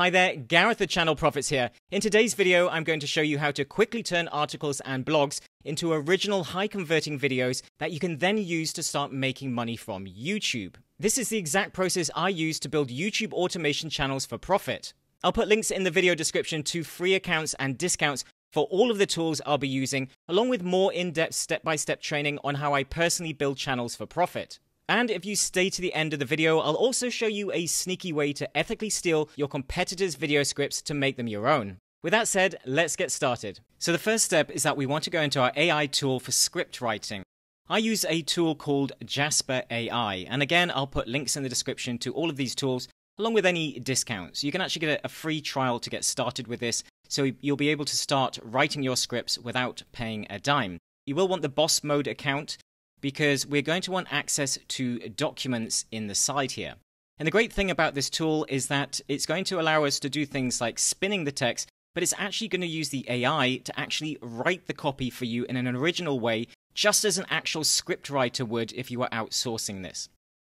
Hi there, Gareth the Channel Profits here. In today's video, I'm going to show you how to quickly turn articles and blogs into original high converting videos that you can then use to start making money from YouTube. This is the exact process I use to build YouTube automation channels for profit. I'll put links in the video description to free accounts and discounts for all of the tools I'll be using, along with more in-depth step-by-step training on how I personally build channels for profit. And if you stay to the end of the video, I'll also show you a sneaky way to ethically steal your competitors' video scripts to make them your own. With that said, let's get started. So the first step is that we want to go into our AI tool for script writing. I use a tool called Jasper AI, and again, I'll put links in the description to all of these tools, along with any discounts. You can actually get a free trial to get started with this, so you'll be able to start writing your scripts without paying a dime. You will want the boss mode account, because we're going to want access to documents in the side here. And the great thing about this tool is that it's going to allow us to do things like spinning the text, but it's actually going to use the AI to actually write the copy for you in an original way, just as an actual script writer would if you were outsourcing this.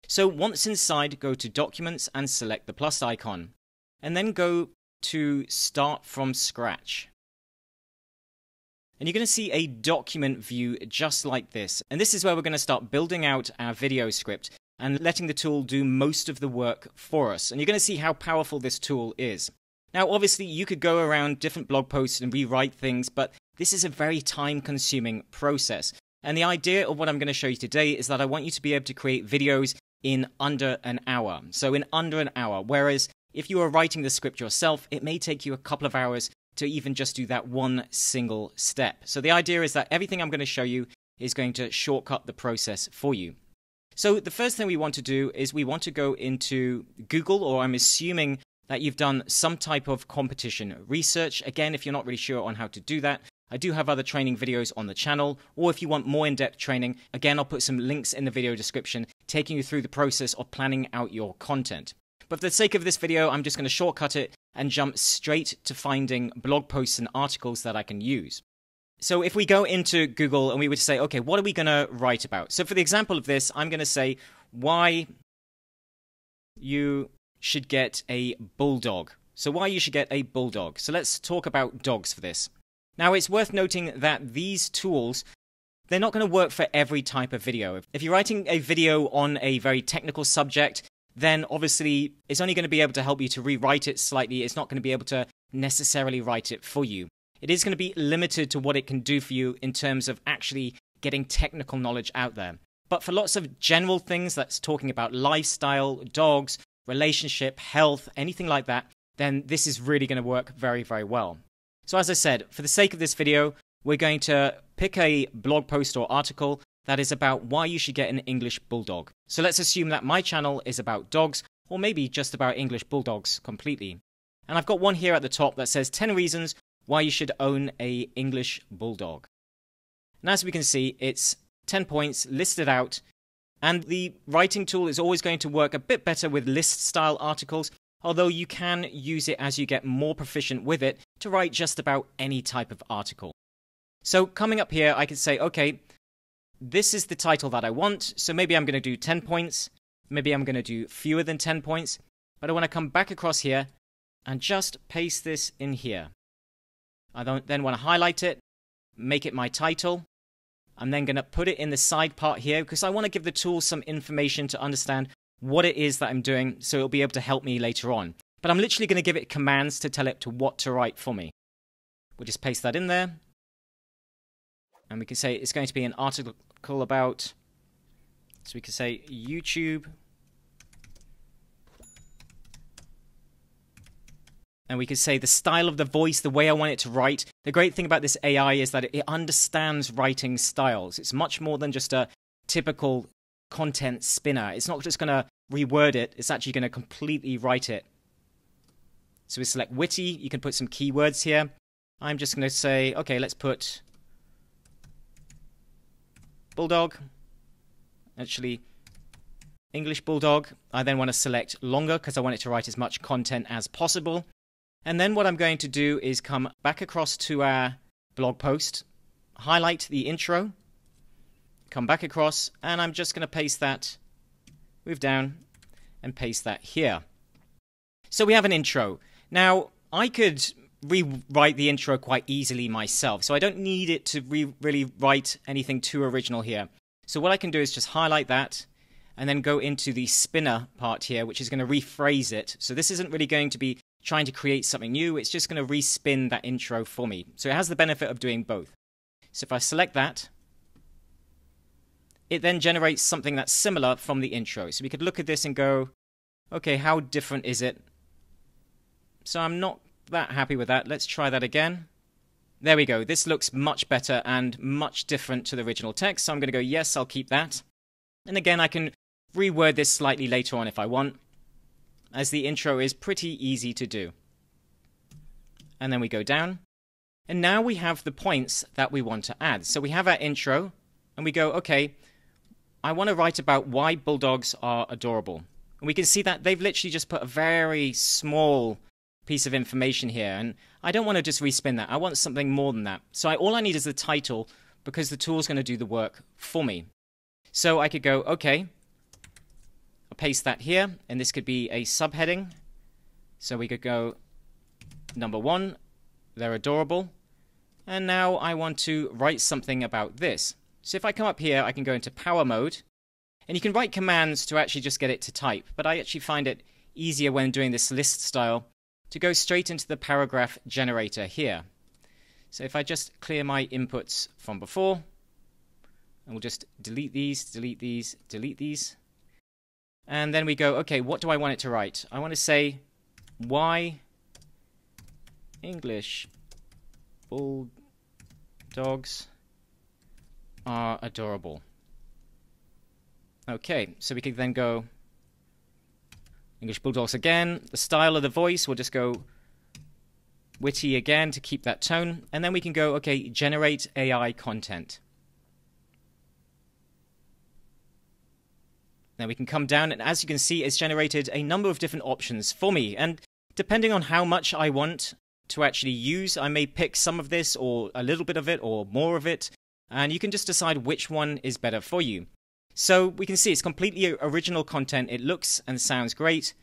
So once inside, go to Documents and select the plus icon, and then go to Start from Scratch. And you're going to see a document view just like this. And this is where we're going to start building out our video script and letting the tool do most of the work for us. And you're going to see how powerful this tool is. Now, obviously, you could go around different blog posts and rewrite things, but this is a very time consuming process. And the idea of what I'm going to show you today is that I want you to be able to create videos in under an hour. So, in under an hour. Whereas if you are writing the script yourself, it may take you a couple of hours to even just do that one single step. So the idea is that everything I'm going to show you is going to shortcut the process for you. So the first thing we want to do is we want to go into Google, or I'm assuming that you've done some type of competition research. Again, if you're not really sure on how to do that, I do have other training videos on the channel, or if you want more in depth training, again, I'll put some links in the video description taking you through the process of planning out your content. But for the sake of this video, I'm just going to shortcut it and jump straight to finding blog posts and articles that I can use. So if we go into Google and we would say, okay, what are we going to write about? So for the example of this, I'm going to say why you should get a bulldog. So why you should get a bulldog. So let's talk about dogs for this. Now it's worth noting that these tools they're not going to work for every type of video. If you're writing a video on a very technical subject, then obviously it's only going to be able to help you to rewrite it slightly. It's not going to be able to necessarily write it for you. It is going to be limited to what it can do for you in terms of actually getting technical knowledge out there. But for lots of general things that's talking about lifestyle, dogs, relationship, health, anything like that, then this is really going to work very, very well. So as I said, for the sake of this video, we're going to pick a blog post or article that is about why you should get an English Bulldog. So let's assume that my channel is about dogs, or maybe just about English Bulldogs completely. And I've got one here at the top that says 10 reasons why you should own a English Bulldog. And as we can see, it's 10 points listed out, and the writing tool is always going to work a bit better with list style articles, although you can use it as you get more proficient with it to write just about any type of article. So coming up here, I could say, okay, this is the title that I want, so maybe I'm going to do 10 points, maybe I'm going to do fewer than 10 points, but I want to come back across here and just paste this in here. I don't then want to highlight it, make it my title. I'm then going to put it in the side part here because I want to give the tool some information to understand what it is that I'm doing so it'll be able to help me later on. But I'm literally going to give it commands to tell it to what to write for me. We'll just paste that in there. And we can say it's going to be an article about, so we can say YouTube. And we can say the style of the voice, the way I want it to write. The great thing about this AI is that it understands writing styles. It's much more than just a typical content spinner. It's not just going to reword it, it's actually going to completely write it. So we select witty, you can put some keywords here. I'm just going to say, okay, let's put Bulldog. Actually, English Bulldog. I then want to select longer because I want it to write as much content as possible. And then what I'm going to do is come back across to our blog post, highlight the intro, come back across, and I'm just going to paste that, move down, and paste that here. So we have an intro. Now, I could rewrite the intro quite easily myself, so I don't need it to re really write anything too original here. So what I can do is just highlight that and then go into the spinner part here, which is going to rephrase it. So this isn't really going to be trying to create something new, it's just going to respin that intro for me. So it has the benefit of doing both. So if I select that, it then generates something that's similar from the intro. So we could look at this and go, okay, how different is it? So I'm not that happy with that. Let's try that again. There we go. This looks much better and much different to the original text. So I'm going to go, yes, I'll keep that. And again, I can reword this slightly later on if I want, as the intro is pretty easy to do. And then we go down. And now we have the points that we want to add. So we have our intro, and we go, okay, I want to write about why bulldogs are adorable. And we can see that they've literally just put a very small piece of information here. And I don't want to just respin that. I want something more than that. So I, all I need is the title because the tool's going to do the work for me. So I could go, okay, I'll paste that here. And this could be a subheading. So we could go number one, they're adorable. And now I want to write something about this. So if I come up here, I can go into power mode. And you can write commands to actually just get it to type. But I actually find it easier when doing this list style to go straight into the paragraph generator here. So if I just clear my inputs from before, and we'll just delete these, delete these, delete these. And then we go, okay, what do I want it to write? I want to say why English bulldogs are adorable. Okay, so we can then go English Bulldogs again. The style of the voice, we'll just go witty again to keep that tone. And then we can go, okay, generate AI content. Now we can come down, and as you can see, it's generated a number of different options for me. And depending on how much I want to actually use, I may pick some of this, or a little bit of it, or more of it and you can just decide which one is better for you. So we can see it's completely original content. It looks and sounds great.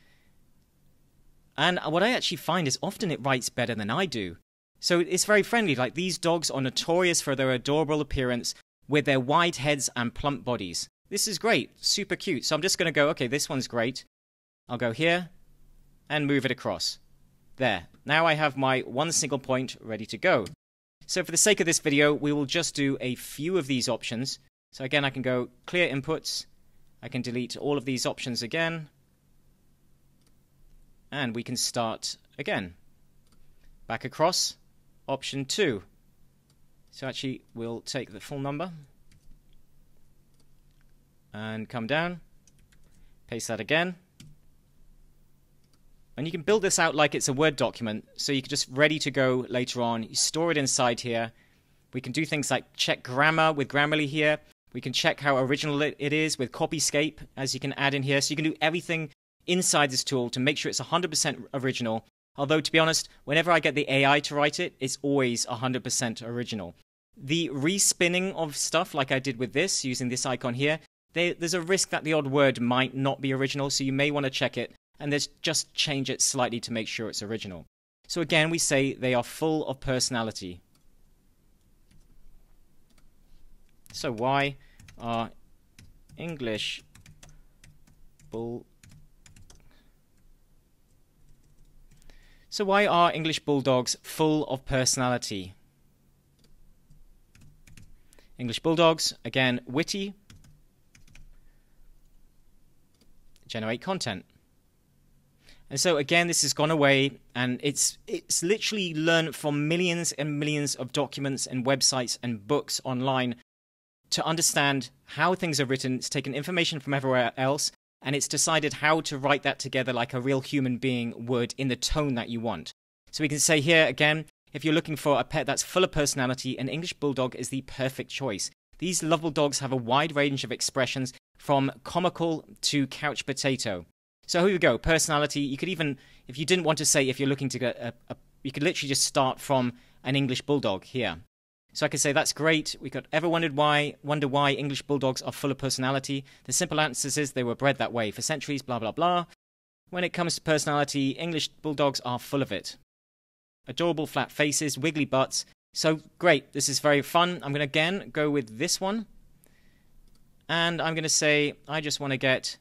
And what I actually find is often it writes better than I do. So it's very friendly. Like these dogs are notorious for their adorable appearance with their wide heads and plump bodies. This is great, super cute. So I'm just going to go, okay, this one's great. I'll go here and move it across. There. Now I have my one single point ready to go. So for the sake of this video, we will just do a few of these options. So again, I can go clear inputs. I can delete all of these options again. And we can start again. Back across, option 2. So actually, we'll take the full number. And come down. Paste that again. And you can build this out like it's a Word document, so you can just ready to go later on. You store it inside here. We can do things like check grammar with Grammarly here. We can check how original it is with Copyscape, as you can add in here. So you can do everything inside this tool to make sure it's 100% original. Although, to be honest, whenever I get the AI to write it, it's always 100% original. The respinning of stuff, like I did with this, using this icon here, there's a risk that the odd word might not be original, so you may want to check it and just change it slightly to make sure it's original. So again, we say they are full of personality. So why are English bull So why are English bulldogs full of personality? English bulldogs, again, witty, generate content. And so again, this has gone away, and it's it's literally learned from millions and millions of documents and websites and books online to understand how things are written. It's taken information from everywhere else, and it's decided how to write that together like a real human being would in the tone that you want. So we can say here again, if you're looking for a pet that's full of personality, an English Bulldog is the perfect choice. These lovable dogs have a wide range of expressions from comical to couch potato. So here we go. Personality. You could even, if you didn't want to say, if you're looking to get a, a you could literally just start from an English bulldog here. So I could say that's great. We could ever wondered why wonder why English bulldogs are full of personality. The simple answer is they were bred that way for centuries. Blah blah blah. when it comes to personality, English bulldogs are full of it. Adorable flat faces, wiggly butts. So great, this is very fun. I'm going to again go with this one. And I'm going to say, I just want to get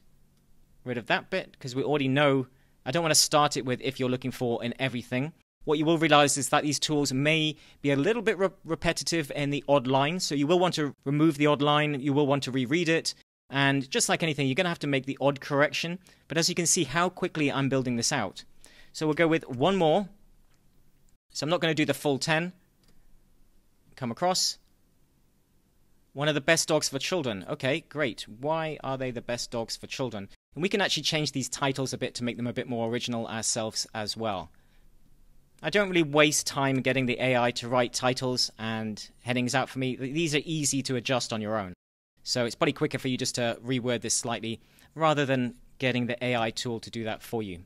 rid of that bit because we already know. I don't want to start it with if you're looking for in everything. What you will realize is that these tools may be a little bit re repetitive in the odd line. So you will want to remove the odd line. You will want to reread it. And just like anything, you're going to have to make the odd correction. But as you can see how quickly I'm building this out. So we'll go with one more. So I'm not going to do the full 10. Come across. One of the best dogs for children. Okay, great. Why are they the best dogs for children? And we can actually change these titles a bit to make them a bit more original ourselves as well. I don't really waste time getting the AI to write titles and headings out for me. These are easy to adjust on your own. So it's probably quicker for you just to reword this slightly rather than getting the AI tool to do that for you.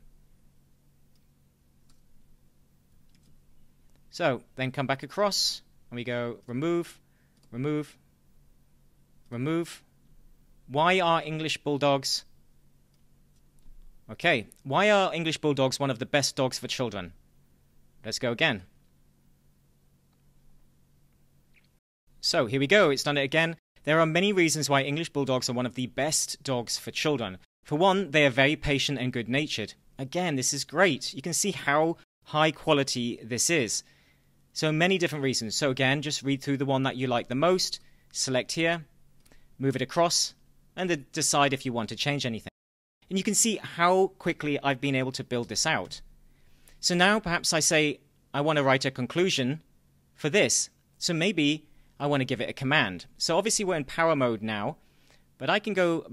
So then come back across and we go remove, remove, remove. Why are English Bulldogs? Okay, why are English Bulldogs one of the best dogs for children? Let's go again. So here we go, it's done it again. There are many reasons why English Bulldogs are one of the best dogs for children. For one, they are very patient and good natured. Again, this is great. You can see how high quality this is. So many different reasons. So again, just read through the one that you like the most, select here, move it across, and then decide if you want to change anything. And you can see how quickly I've been able to build this out. So now perhaps I say I want to write a conclusion for this. So maybe I want to give it a command. So obviously we're in power mode now, but I can go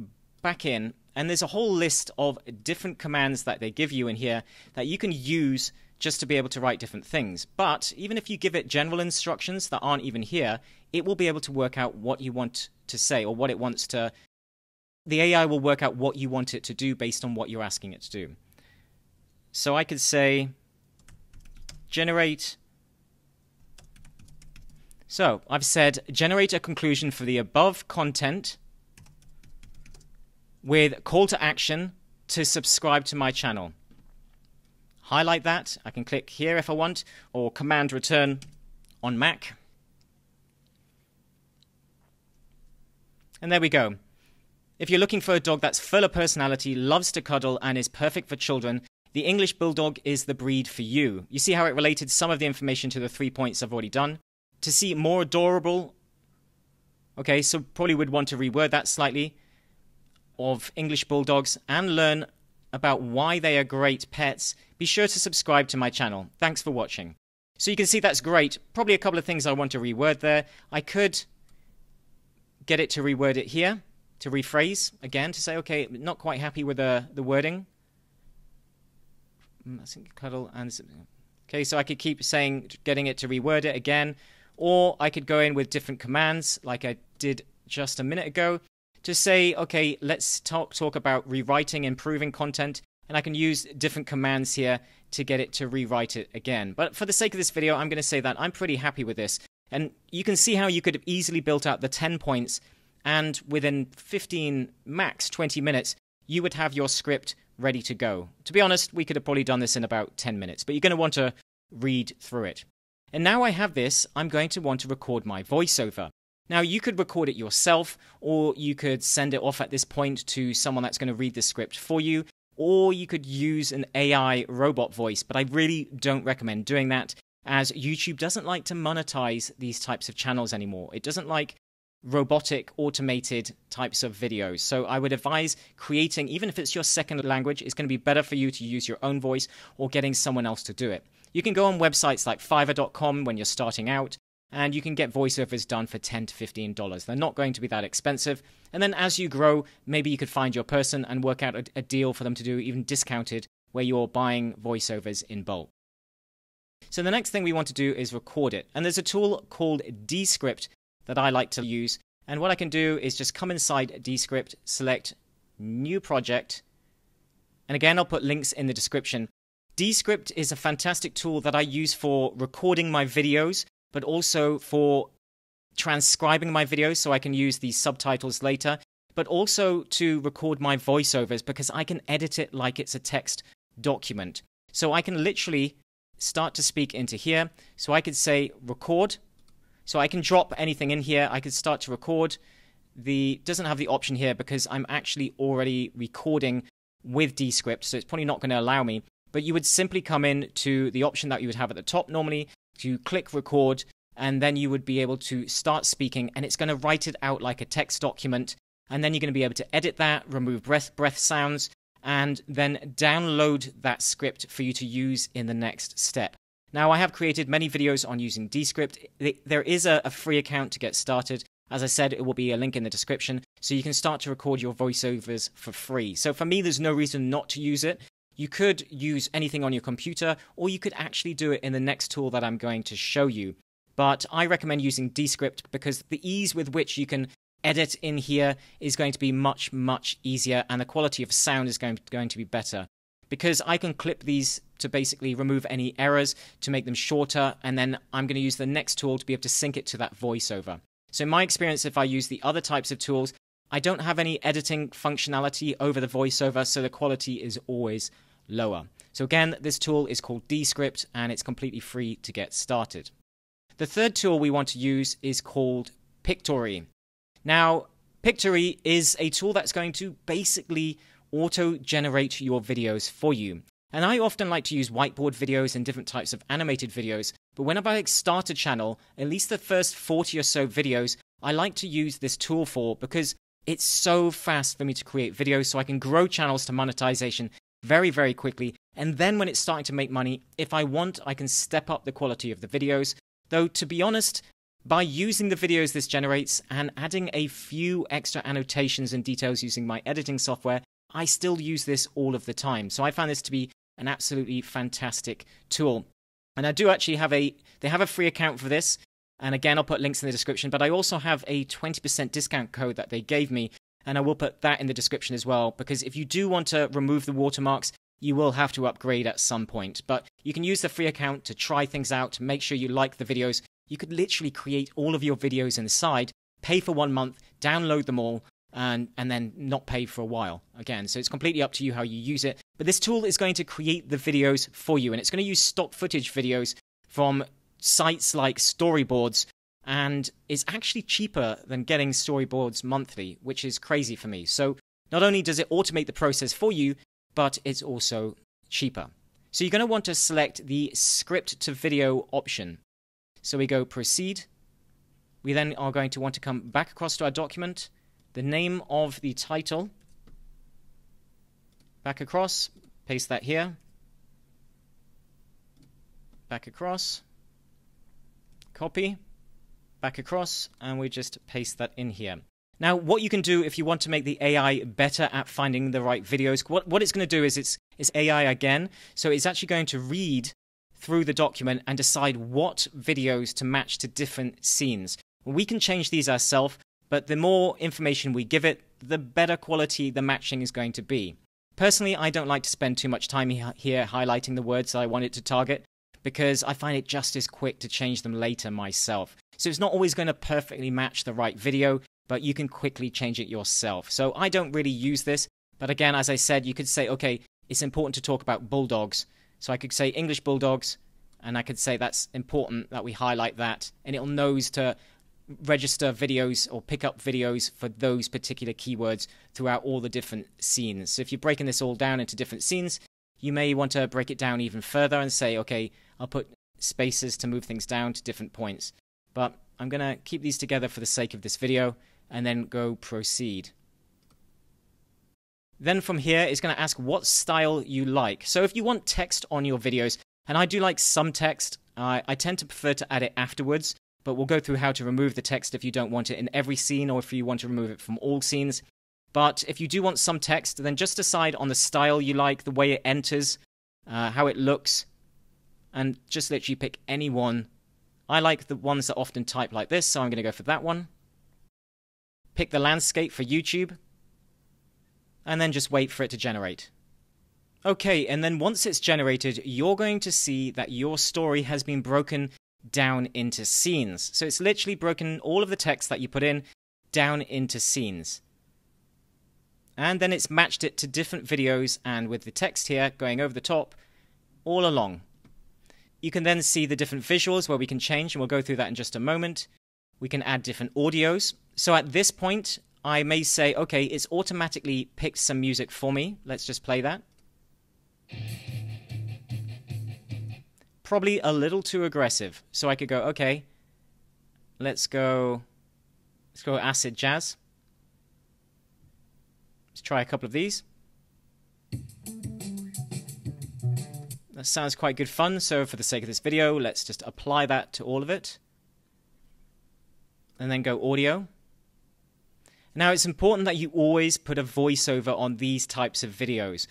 back in and there's a whole list of different commands that they give you in here that you can use just to be able to write different things. But even if you give it general instructions that aren't even here, it will be able to work out what you want to say or what it wants to. The AI will work out what you want it to do based on what you're asking it to do. So I could say generate. So I've said generate a conclusion for the above content with call to action to subscribe to my channel highlight that. I can click here if I want, or Command Return on Mac. And there we go. If you're looking for a dog that's full of personality, loves to cuddle, and is perfect for children, the English Bulldog is the breed for you. You see how it related some of the information to the three points I've already done? To see more adorable, okay, so probably would want to reword that slightly, of English Bulldogs and learn about why they are great pets, be sure to subscribe to my channel. Thanks for watching. So you can see that's great. Probably a couple of things I want to reword there. I could get it to reword it here, to rephrase again, to say, okay, not quite happy with the, the wording. Mm, I think cuddle and okay, so I could keep saying, getting it to reword it again, or I could go in with different commands like I did just a minute ago to say, okay, let's talk talk about rewriting, improving content, and I can use different commands here to get it to rewrite it again. But for the sake of this video, I'm going to say that I'm pretty happy with this. And you can see how you could have easily built out the 10 points, and within 15, max 20 minutes, you would have your script ready to go. To be honest, we could have probably done this in about 10 minutes, but you're going to want to read through it. And now I have this, I'm going to want to record my voiceover. Now, you could record it yourself, or you could send it off at this point to someone that's going to read the script for you, or you could use an AI robot voice, but I really don't recommend doing that as YouTube doesn't like to monetize these types of channels anymore. It doesn't like robotic, automated types of videos. So I would advise creating, even if it's your second language, it's going to be better for you to use your own voice or getting someone else to do it. You can go on websites like fiverr.com when you're starting out and you can get voiceovers done for 10 to 15 dollars they're not going to be that expensive and then as you grow maybe you could find your person and work out a, a deal for them to do even discounted where you're buying voiceovers in bulk so the next thing we want to do is record it and there's a tool called descript that i like to use and what i can do is just come inside descript select new project and again i'll put links in the description Descript is a fantastic tool that I use for recording my videos but also for transcribing my videos so I can use these subtitles later. but also to record my voiceovers because I can edit it like it's a text document. So I can literally start to speak into here. So I could say record. So I can drop anything in here. I could start to record. The doesn't have the option here because I'm actually already recording with Descript, so it's probably not going to allow me. But you would simply come in to the option that you would have at the top normally to click record, and then you would be able to start speaking, and it's going to write it out like a text document. And then you're going to be able to edit that, remove breath breath sounds, and then download that script for you to use in the next step. Now, I have created many videos on using Descript. There is a, free account to get started. As I said, it will be a link in the description, so you can start to record your voiceovers for free. So for me, there's no reason not to use it. You could use anything on your computer, or you could actually do it in the next tool that I'm going to show you. But I recommend using Descript because the ease with which you can edit in here is going to be much, much easier, and the quality of sound is going, going to be better. Because I can clip these to basically remove any errors, to make them shorter, and then I'm going to use the next tool to be able to sync it to that voiceover. So, in my experience, if I use the other types of tools, I don't have any editing functionality over the voiceover, so the quality is always lower. So, again, this tool is called Descript and it's completely free to get started. The third tool we want to use is called Pictory. Now, Pictory is a tool that's going to basically auto generate your videos for you. And I often like to use whiteboard videos and different types of animated videos, but whenever I start a channel, at least the first 40 or so videos, I like to use this tool for because it's so fast for me to create videos so I can grow channels to monetization very, very quickly. And then when it's starting to make money, if I want, I can step up the quality of the videos. Though, to be honest, by using the videos this generates and adding a few extra annotations and details using my editing software, I still use this all of the time. So I found this to be an absolutely fantastic tool. And I do actually have a they have a free account for this. And again, I'll put links in the description, but I also have a 20% discount code that they gave me, and I will put that in the description as well because if you do want to remove the watermarks, you will have to upgrade at some point. But you can use the free account to try things out, make sure you like the videos, you could literally create all of your videos inside, pay for one month, download them all, and, and then not pay for a while again. So it's completely up to you how you use it. But this tool is going to create the videos for you, and it's going to use stock footage videos from sites like Storyblocks, and it's actually cheaper than getting Storyblocks monthly, which is crazy for me. So not only does it automate the process for you, but it's also cheaper. So you're going to want to select the script to video option. So we go proceed. We then are going to want to come back across to our document, the name of the title, back across, paste that here, back across, copy, back across, and we just paste that in here. Now, what you can do if you want to make the AI better at finding the right videos, what, what it's going to do is it's, it's AI again. So it's actually going to read through the document and decide what videos to match to different scenes. We can change these ourselves, but the more information we give it, the better quality the matching is going to be. Personally, I don't like to spend too much time here highlighting the words that I want it to target because I find it just as quick to change them later myself. So it's not always going to perfectly match the right video, but you can quickly change it yourself. So I don't really use this, but again, as I said, you could say, okay, it's important to talk about bulldogs. So I could say English Bulldogs, and I could say that's important that we highlight that, and it'll knows to register videos or pick up videos for those particular keywords throughout all the different scenes. So if you're breaking this all down into different scenes, you may want to break it down even further and say, okay, I'll put spaces to move things down to different points. But I'm going to keep these together for the sake of this video and then go proceed. Then from here, it's going to ask what style you like. So if you want text on your videos, and I do like some text, I, I tend to prefer to add it afterwards, but we'll go through how to remove the text if you don't want it in every scene or if you want to remove it from all scenes. But if you do want some text, then just decide on the style you like, the way it enters, uh, how it looks, and just literally pick any one. I like the ones that often type like this, so I'm going to go for that one. Pick the landscape for YouTube and then just wait for it to generate. Okay, and then once it's generated, you're going to see that your story has been broken down into scenes. So it's literally broken all of the text that you put in down into scenes. And then it's matched it to different videos and with the text here going over the top all along. You can then see the different visuals where we can change, and we'll go through that in just a moment. We can add different audios. So at this point, I may say, okay, it's automatically picked some music for me. Let's just play that. Probably a little too aggressive. So I could go, okay, let's go, let's go acid jazz. Let's try a couple of these. That sounds quite good fun, so for the sake of this video, let's just apply that to all of it. And then go audio. Now, it's important that you always put a voiceover on these types of videos.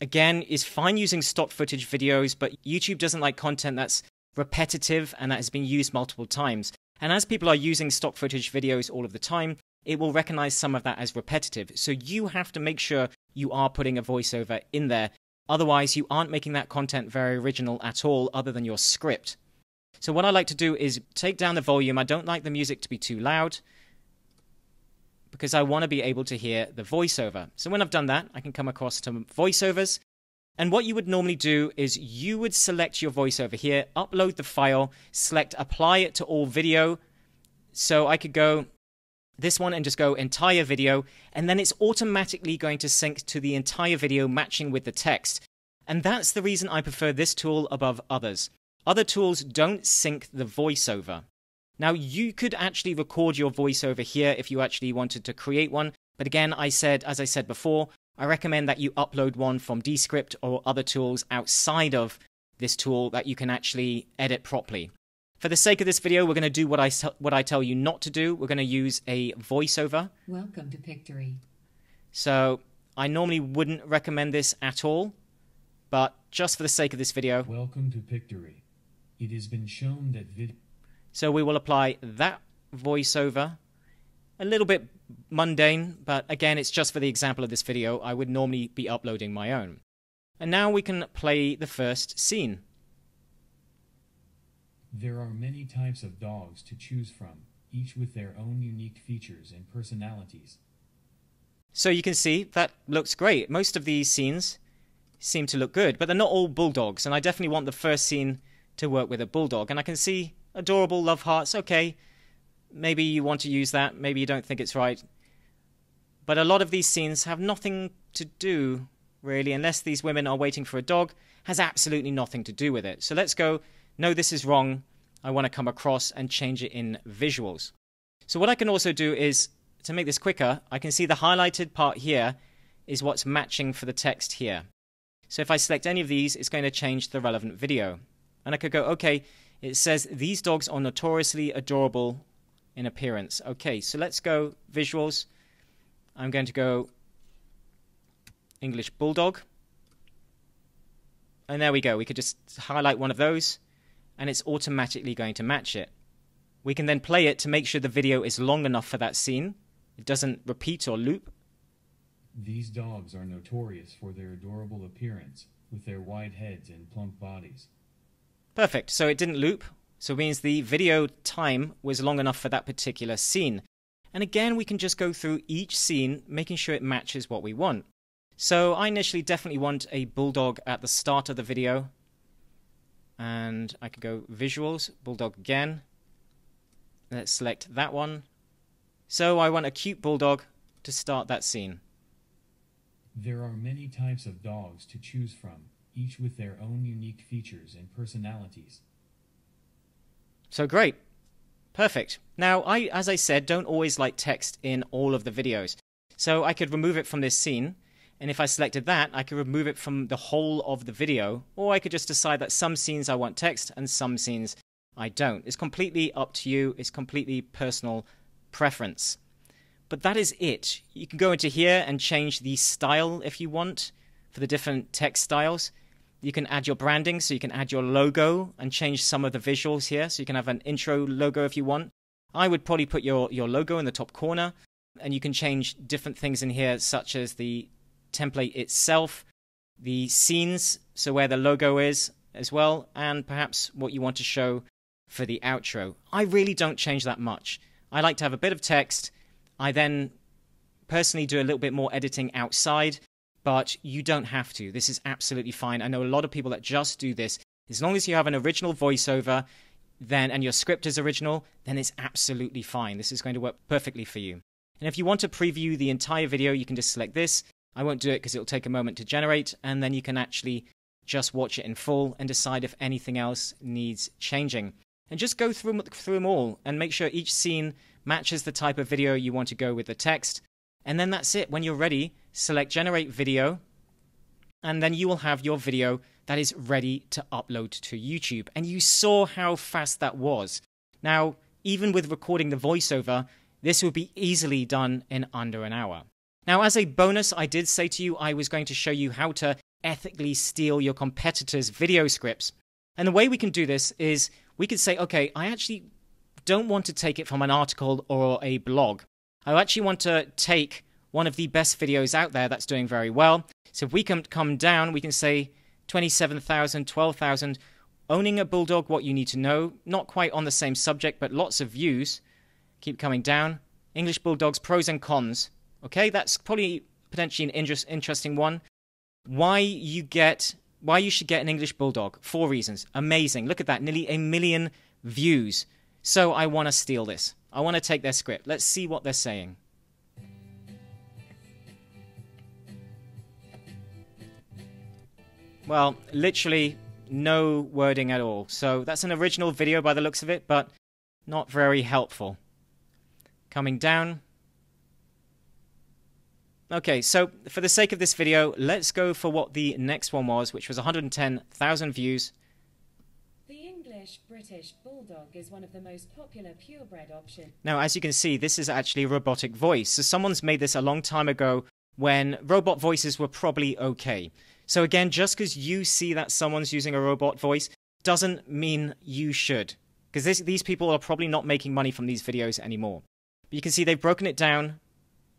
Again, is fine using stock footage videos, but YouTube doesn't like content that's repetitive and that has been used multiple times. And as people are using stock footage videos all of the time, it will recognize some of that as repetitive. So you have to make sure you are putting a voiceover in there Otherwise, you aren't making that content very original at all, other than your script. So, what I like to do is take down the volume. I don't like the music to be too loud because I want to be able to hear the voiceover. So, when I've done that, I can come across to voiceovers. And what you would normally do is you would select your voiceover here, upload the file, select apply it to all video. So, I could go this one and just go entire video, and then it's automatically going to sync to the entire video matching with the text. And that's the reason I prefer this tool above others. Other tools don't sync the voiceover. Now, you could actually record your voiceover here if you actually wanted to create one, but again, I said, as I said before, I recommend that you upload one from Descript or other tools outside of this tool that you can actually edit properly. For the sake of this video, we're going to do what I, what I tell you not to do. We're going to use a voiceover. Welcome to Pictory. So I normally wouldn't recommend this at all, but just for the sake of this video. Welcome to Pictory. It has been shown that vid. So we will apply that voiceover. A little bit mundane, but again, it's just for the example of this video. I would normally be uploading my own. And now we can play the first scene. There are many types of dogs to choose from, each with their own unique features and personalities. So you can see that looks great. Most of these scenes seem to look good, but they're not all bulldogs, and I definitely want the first scene to work with a bulldog. And I can see adorable love hearts, okay. Maybe you want to use that, maybe you don't think it's right. But a lot of these scenes have nothing to do, really, unless these women are waiting for a dog, has absolutely nothing to do with it. So let's go no, this is wrong. I want to come across and change it in visuals. So what I can also do is, to make this quicker, I can see the highlighted part here is what's matching for the text here. So if I select any of these, it's going to change the relevant video. And I could go, okay, it says these dogs are notoriously adorable in appearance. Okay, so let's go visuals. I'm going to go English Bulldog. And there we go. We could just highlight one of those and it's automatically going to match it. We can then play it to make sure the video is long enough for that scene. It doesn't repeat or loop. These dogs are notorious for their adorable appearance, with their wide heads and plump bodies. Perfect. So it didn't loop, so it means the video time was long enough for that particular scene. And again, we can just go through each scene, making sure it matches what we want. So I initially definitely want a bulldog at the start of the video, and I can go visuals, bulldog again. Let's select that one. So I want a cute bulldog to start that scene. There are many types of dogs to choose from, each with their own unique features and personalities. So great. Perfect. Now, I, as I said, don't always like text in all of the videos. So I could remove it from this scene and if I selected that, I could remove it from the whole of the video, or I could just decide that some scenes I want text and some scenes I don't. It's completely up to you, it's completely personal preference. But that is it. You can go into here and change the style if you want for the different text styles. You can add your branding, so you can add your logo and change some of the visuals here. So you can have an intro logo if you want. I would probably put your, your logo in the top corner, and you can change different things in here, such as the template itself, the scenes, so where the logo is as well, and perhaps what you want to show for the outro. I really don't change that much. I like to have a bit of text. I then personally do a little bit more editing outside, but you don't have to. This is absolutely fine. I know a lot of people that just do this. As long as you have an original voiceover, then and your script is original, then it's absolutely fine. This is going to work perfectly for you. And if you want to preview the entire video, you can just select this. I won't do it because it'll take a moment to generate, and then you can actually just watch it in full and decide if anything else needs changing. And just go through, through them all and make sure each scene matches the type of video you want to go with the text. And then that's it. When you're ready, select Generate Video, and then you will have your video that is ready to upload to YouTube. And you saw how fast that was. Now, even with recording the voiceover, this would be easily done in under an hour. Now, as a bonus, I did say to you I was going to show you how to ethically steal your competitors' video scripts. And the way we can do this is we could say, okay, I actually don't want to take it from an article or a blog. I actually want to take one of the best videos out there that's doing very well. So if we can come down, we can say 27,000, 12,000. Owning a bulldog, what you need to know. Not quite on the same subject, but lots of views. Keep coming down. English bulldogs, pros and cons. Okay, that's probably potentially an interest, interesting one. Why you get, why you should get an English bulldog? Four reasons. Amazing. Look at that, nearly a million views. So I want to steal this. I want to take their script. Let's see what they're saying. Well, literally no wording at all. So that's an original video by the looks of it, but not very helpful. Coming down. Okay, so for the sake of this video, let's go for what the next one was, which was 110,000 views. British Bulldog is one of the most popular purebred options. Now, as you can see, this is actually a robotic voice. So someone's made this a long time ago when robot voices were probably okay. So again, just because you see that someone's using a robot voice doesn't mean you should. Because these people are probably not making money from these videos anymore. But you can see they've broken it down.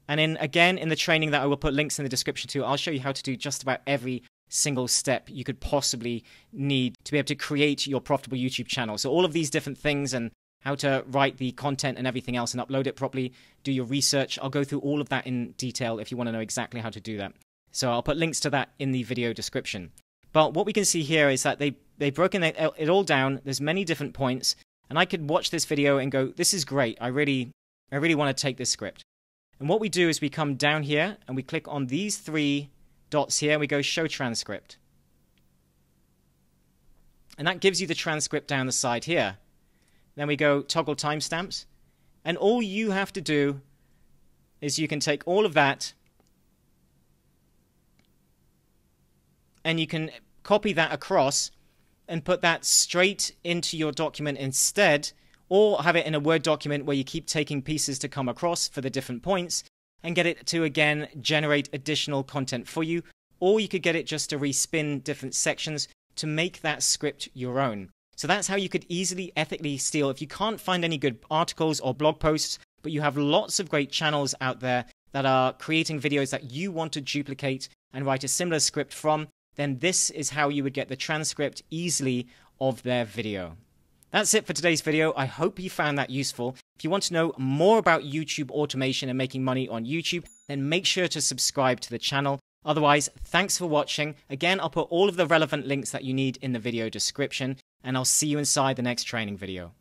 And in again, in the training that I will put links in the description to, I'll show you how to do just about every single step you could possibly need to be able to create your profitable YouTube channel. So all of these different things and how to write the content and everything else and upload it properly, do your research. I'll go through all of that in detail if you want to know exactly how to do that. So I'll put links to that in the video description. But what we can see here is that they, they've broken it, uh, it all down. There's many different points. And I could watch this video and go, this is great. I really, I really want to take this script. And what we do is we come down here and we click on these three dots here and we go show transcript. And that gives you the transcript down the side here. Then we go toggle timestamps. And all you have to do is you can take all of that and you can copy that across and put that straight into your document instead, or have it in a Word document where you keep taking pieces to come across for the different points and get it to again generate additional content for you, or you could get it just to respin different sections to make that script your own. So that's how you could easily ethically steal. If you can't find any good articles or blog posts, but you have lots of great channels out there that are creating videos that you want to duplicate and write a similar script from, then this is how you would get the transcript easily of their video. That's it for today's video. I hope you found that useful. If you want to know more about YouTube automation and making money on YouTube, then make sure to subscribe to the channel. Otherwise, thanks for watching. Again, I'll put all of the relevant links that you need in the video description, and I'll see you inside the next training video.